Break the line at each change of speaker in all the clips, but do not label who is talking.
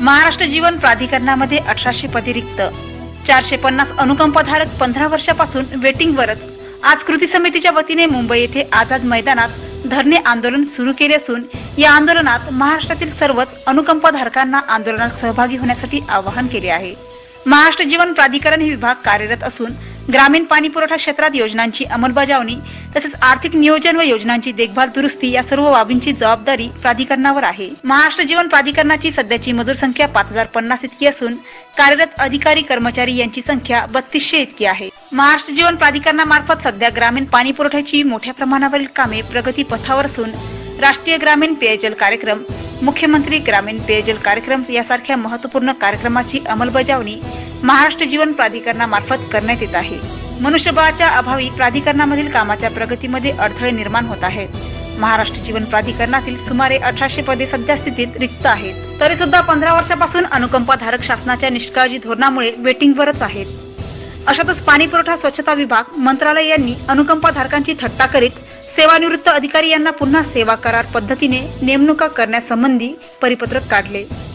महाराष्ट्र जीवन प्राधिकरणामध्ये अठराशे पदे रिक्त चारशे पन्नास अनुकंपधारक पंधरा वर्षापासून वेटिंगवरच आज कृती समितीच्या वतीने मुंबई येथे आझाद मैदानात धरणे आंदोलन सुरू केले असून या आंदोलनात महाराष्ट्रातील सर्वच अनुकंपधारकांना आंदोलनात सहभागी होण्यासाठी आवाहन केले आहे. महाराष्ट्र जीवन प्राधिकरण हे विभाग कार्यरत असून ग्रामीण पाणी पुरवठा क्षेत्रात योजनांची अंमलबजावणी तसेच आर्थिक नियोजन व योजनांची देखभाल दुरुस्ती या सर्व बाबींची जबाबदारी प्राधिकरणावर आहे. महाराष्ट्र जीवन प्राधिकरणाची सध्याची मजूर संख्या पाच हजार पन्नास इतकी असून कार्यरत अधिकारी कर्मचारी यांची संख्या बत्तीसशे इतकी आहे. महाराष्ट्र जीवन प्राधिकरणामार्फत सध्या ग्रामीण पाणी पुरवठ्याची मोठ्या प्रमाणावरील कामे प्रगती पथावर असून राष्ट्रीय ग्रामीण पेयजल कार्यक्रम मुख्यमंत्री ग्रामीण पेयजल कार्यक्रम यासारख्या महत्त्वपूर्ण कार्यक्रमाची अंमलबजावणी महाराष्ट्र जीवन प्राधिकरणामार्फत करण्यात येत आहे. मनुष्यबळाच्या अभावी प्राधिकरणामधील कामाच्या प्रगतीमध्ये अडथळे निर्माण होत आहेत. महाराष्ट्र जीवन प्राधिकरणातील सुमारे अठराशे पदे सध्या स्थितीत रिक्त आहेत. तरी सुद्धा पंधरा वर्षापासून अनुकंपाधारक शासनाच्या निष्काळजी धोरणामुळे वेटिंगवरच आहेत. अशातच पाणी पुरवठा स्वच्छता विभाग मंत्रालय यांनी अनुकंपाधारकांची थट्टा करीत सेवानिवृत्त अधिकारी यांना पुन्हा सेवा करार पद्धतीने नेमणुका करण्यासंबंधी परिपत्रक काढले.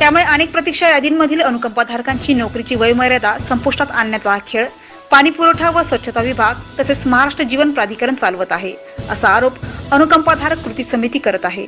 त्यामुळे अनेक प्रतीक्षा यादींमधील अनुकंपाधारकांची नोकरीची वयमर्यादा संपुष्टात आणण्याचा हा खेळ पाणी पुरवठा व स्वच्छता विभाग तसेच महाराष्ट्र जीवन प्राधिकरण चालवत आहे असा आरोप अनुकंपाधारक कृती समिती करत आहे.